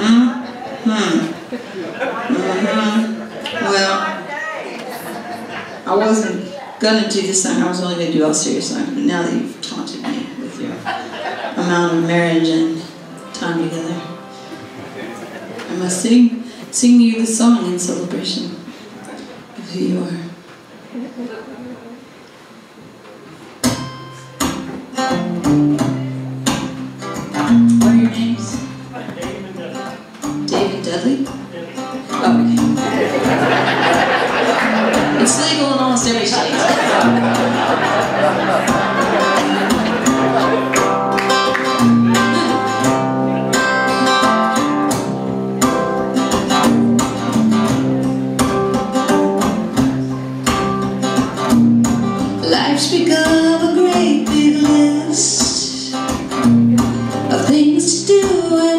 Hmm? Hmm. Mm-hmm. Well, I wasn't gonna do this song. I was only gonna do all serious songs, but now that you've taunted me with your amount of marriage and time together, I must sing sing you the song in celebration of who you are. Dudley? Oh, okay. It's legal in almost every state. Life's become a great big list of things to do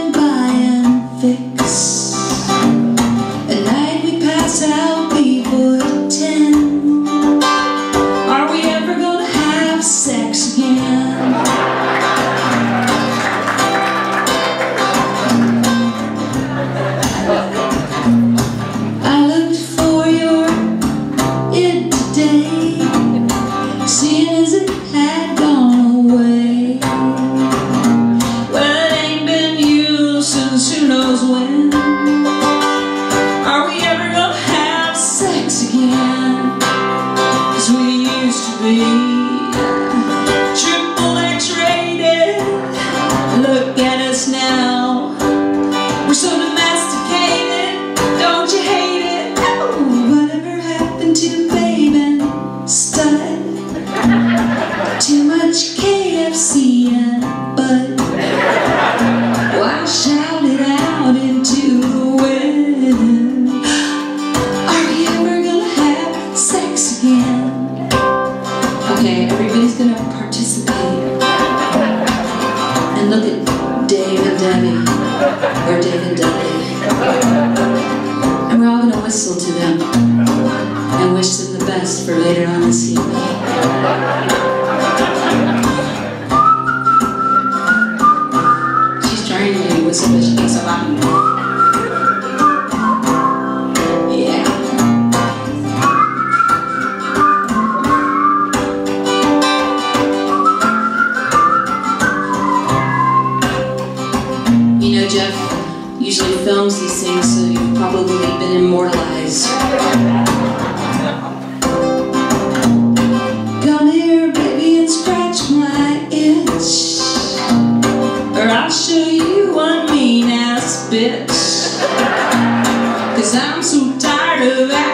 Are we ever gonna have sex again? Cause we used to be look at Dave and Debbie, or Dave and Dudley. And we're all gonna whistle to them and wish them the best for later on this evening. She's trying to whistle, but she thinks me. Yeah. you know Jeff usually films these things, so you've probably been immortalized. Come here, baby, and scratch my itch, or I'll show you one mean-ass bitch. Cause I'm so tired of that.